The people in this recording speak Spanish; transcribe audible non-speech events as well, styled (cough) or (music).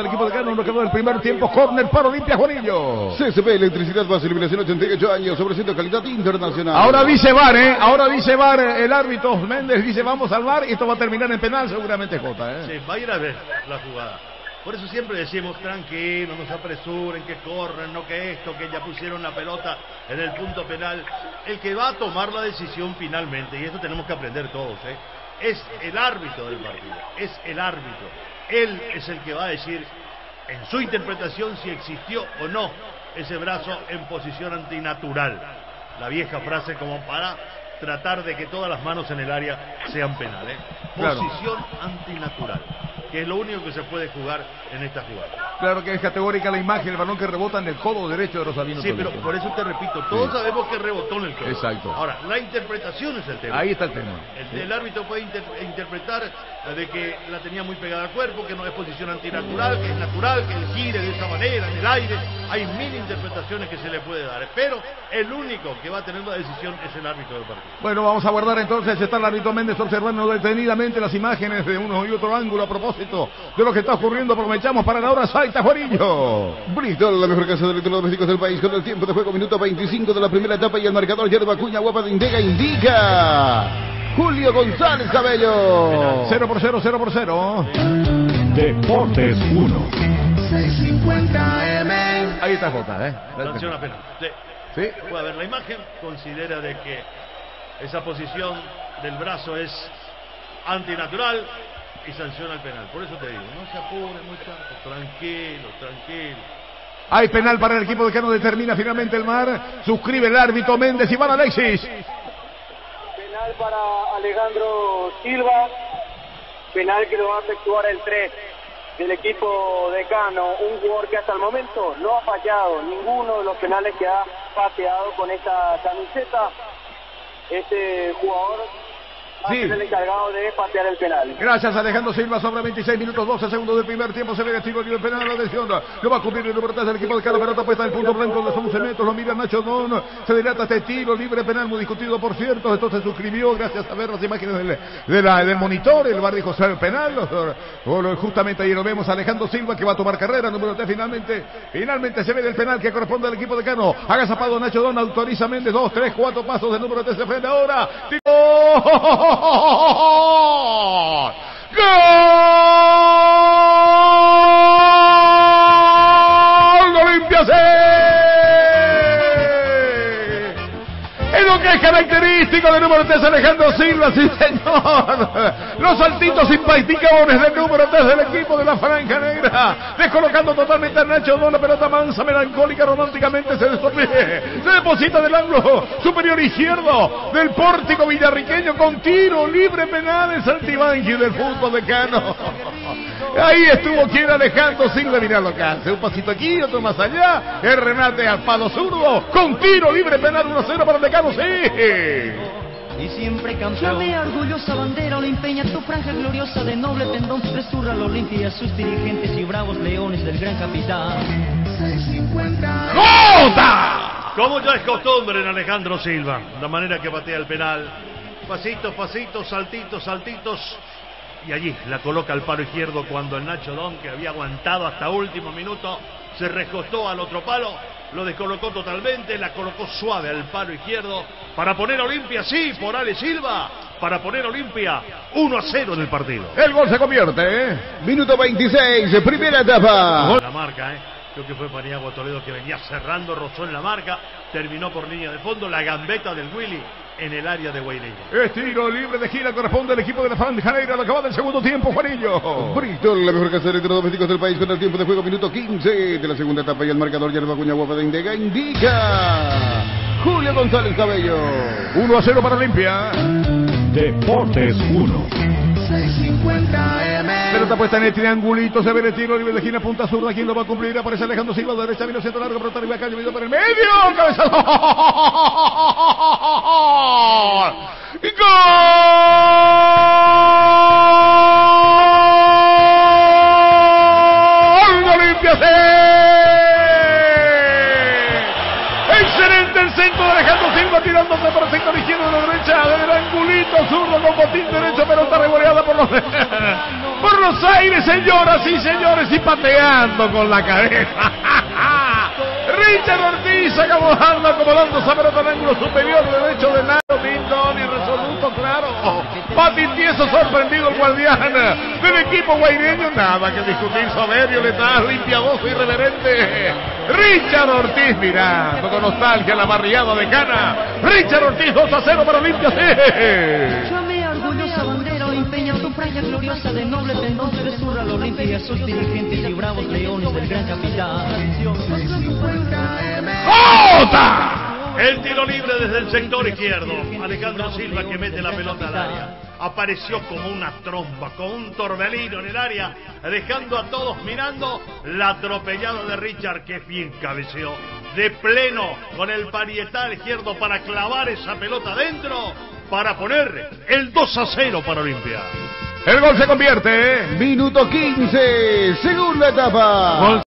El equipo de Cano no quedó el primer tiempo. Corner para Olimpia Juanillo. CSP Electricidad Base Iluminación 88 años, ofreciendo calidad internacional. Ahora dice VAR, ¿eh? Ahora dice VAR. El árbitro Méndez dice vamos al VAR y esto va a terminar en penal seguramente Jota, ¿eh? Sí, va a ir a ver la jugada. Por eso siempre decimos tranquilo, no se apresuren, que corren, no que esto, que ya pusieron la pelota en el punto penal. El que va a tomar la decisión finalmente, y esto tenemos que aprender todos, ¿eh? es el árbitro del partido, es el árbitro. Él es el que va a decir en su interpretación si existió o no ese brazo en posición antinatural. La vieja frase como para tratar de que todas las manos en el área sean penales. Claro. Posición antinatural, que es lo único que se puede jugar en esta jugada. Claro que es categórica la imagen, el balón que rebota en el codo derecho de Rosalino. Sí, pero por eso te repito, todos Sí. sabemos que rebotó en el codo. Exacto. Ahora, la interpretación es el tema. Ahí está el tema. El, el árbitro puede inter- interpretar de que la tenía muy pegada al cuerpo, que no es posición antinatural, que es natural, que él gire de esa manera, en el aire. Hay mil interpretaciones que se le puede dar. Pero el único que va a tener la decisión es el árbitro del partido. Bueno, vamos a guardar entonces. Está el árbitro Méndez observando detenidamente las imágenes de uno y otro ángulo a propósito de lo que está ocurriendo. Aprovechamos para la hora Salta Juanillo. Bristol, la mejor casa de electrodomésticos del país, con el tiempo de juego, minuto 25 de la primera etapa y el marcador Yerba Cuña Guapa de Indega indica. Julio González Cabello. 0 por 0, 0 por 0. Deportes 1. 650 M. Ahí está Jota, ¿eh? Sanción a penal. Sí. Sí. Puede ver la imagen, considera de que esa posición del brazo es antinatural y sanciona el penal. Por eso te digo, no se apure muchachos, tranquilo, tranquilo. Hay penal para el equipo de Cano. Determina finalmente el mar. Suscribe el árbitro Méndez y van Alexis. Penal para Alejandro Silva. Penal que lo va a efectuar el 3 del equipo de Cano. Un jugador que hasta el momento no ha fallado ninguno de los penales que ha pateado con esta camiseta. Este jugador Sí. ser el encargado de patear el penal. Gracias Alejandro Silva sobre 26 minutos 12 segundos del primer tiempo se ve el tiro libre penal la atención lo va a cumplir el número 3 del equipo de Cano pelota puesta en el punto blanco de los 11 metros lo mira Nacho Don se dilata este tiro libre penal muy discutido por cierto esto se suscribió gracias a ver las imágenes del, de la- del monitor el bar dijo ser penal justamente ahí lo vemos Alejandro Silva que va a tomar carrera número 3 finalmente finalmente se ve el penal que corresponde al equipo de Cano haga zapado Nacho Don autoriza Méndez 2 3 4 pasos del número 3 se frente ahora ¡Gol! Es característico del número 3 Alejandro Silva, sí señor. Los saltitos impacticables del número 3 del equipo de la Franja Negra. Descolocando totalmente a Nacho Don, la pelota mansa, melancólica, románticamente se destornille. Se deposita del ángulo superior izquierdo del pórtico villarriqueño con tiro libre penal en Santibangui del fútbol de Cano. Ahí estuvo quien Alejandro Silva, mirá lo que hace. Un pasito aquí, otro más allá. El remate al palo zurdo. Con tiro libre penal 1-0 para el Decano, sí. Y siempre Flamea orgullosa bandera olimpeña, tu franja gloriosa de noble pendón, presura la Olimpia a sus dirigentes y bravos leones del gran capitán. 650 ¡Jota! Como ya es costumbre en Alejandro Silva, la manera que patea el penal. Pasitos, pasitos, saltitos, saltitos. Y allí la coloca al palo izquierdo cuando el Nacho Don, que había aguantado hasta último minuto, se recostó al otro palo, lo descolocó totalmente, la colocó suave al palo izquierdo para poner a Olimpia, sí, por Ale Silva, para poner a Olimpia 1 a 0 en el partido. El gol se convierte, ¿eh? Minuto 26, primera etapa. La marca, ¿eh? Creo que fue Paniagua Toledo que venía cerrando, rozó en la marca, terminó por línea de fondo, la gambeta del Willy en el área de Guaireña. Es tiro libre de gira, corresponde al equipo de la Franja Negra. Lo acaba del segundo tiempo, Juanillo. Bristol, la mejor casa de electrodomésticos del país, con el tiempo de juego, minuto 15 de la segunda etapa y el marcador Yerba Cuña Guapa de Indega indica. Julio González Cabello. 1 a 0 para Olimpia. Deportes 1. 650 M. Pelota puesta en el triangulito, se ve el tiro libre de esquina, punta zurda, ¿quién lo va a cumplir? Aparece Alejandro Silva, de derecha, vino centro largo, pelota arriba, calle, vino por el medio, cabeza. ¡Gol de Olimpia C! Excelente el centro de Alejandro Silva tirándose por el sector izquierdo de la derecha, del angulito zurdo con botín derecho, pelota revoleada por los (laughs) los aires, señoras y señores, y pateando con la cabeza. (laughs) Richard Ortiz acomodando, acomodando esa pelota en ángulo superior derecho de Naro, Tindón y resoluto, claro. Pati tieso sorprendido el guardián del equipo guaireño. Nada que discutir, soberbio, letal, limpiadoso, irreverente. Richard Ortiz mirando con nostalgia la barriada de Cana. Richard Ortiz 2 a 0 para Olimpia. ¡Jota! El tiro libre desde el sector izquierdo. Alejandro Silva que mete la pelota al área. Apareció como una tromba, como un torbellino en el área, dejando a todos mirando la atropellada de Richard que bien cabeceó. De pleno con el parietal izquierdo para clavar esa pelota adentro, para poner el 2 a 0 para Olimpia. El gol se convierte. Minuto 15, segunda etapa. Gol